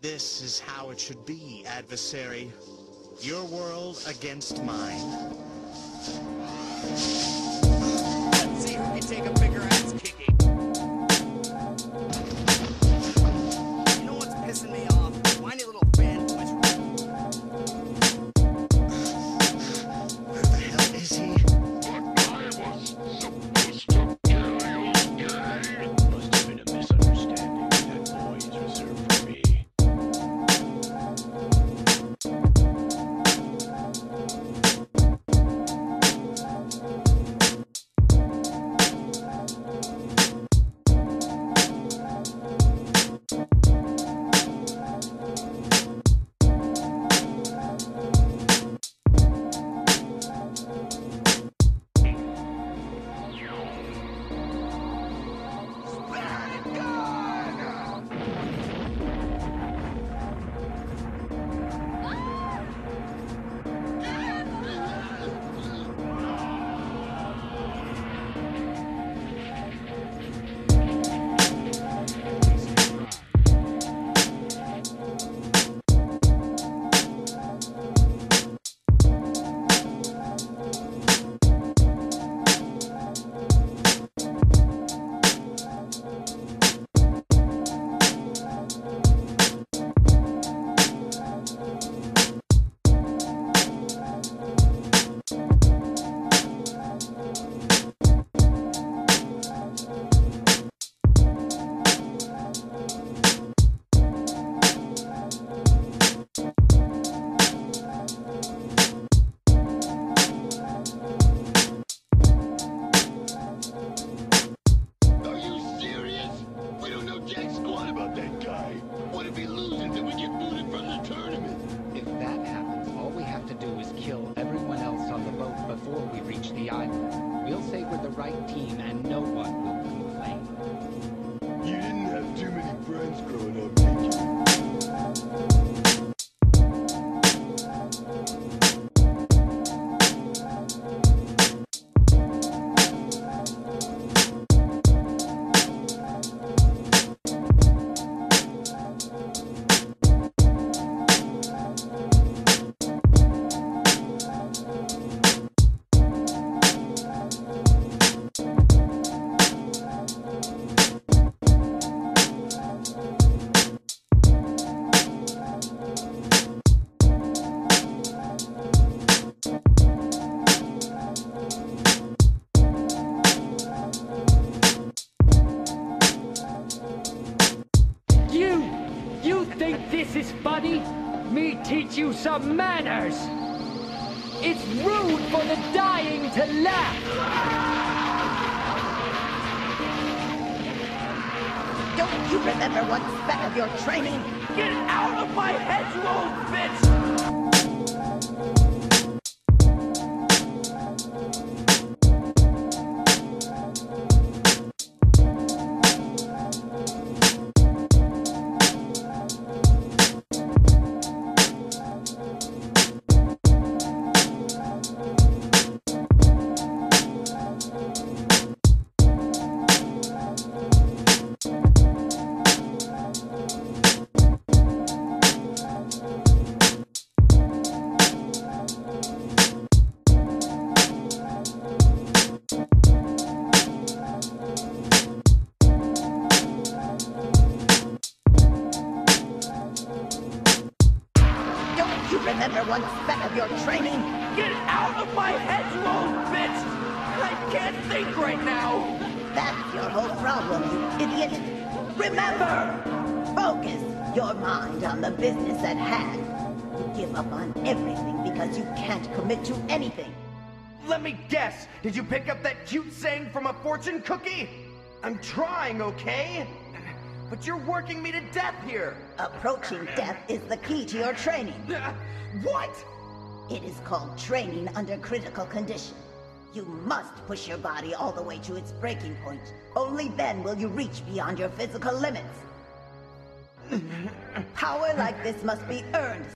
This is how it should be, adversary. Your world against mine. Right team and no one this funny? Me teach you some manners! It's rude for the dying to laugh! Don't you remember one speck of your training? Get out of my head, you old bitch! Remember one speck of your training? Get out of my head, you old bitch! I can't think right now! That's your whole problem, you idiot. Remember! Focus your mind on the business at hand. You give up on everything because you can't commit to anything. Let me guess. Did you pick up that cute saying from a fortune cookie? I'm trying, okay? But you're working me to death here. Approaching death is the key to your training. What? It is called training under critical condition. You must push your body all the way to its breaking point. Only then will you reach beyond your physical limits. Power like this must be earned,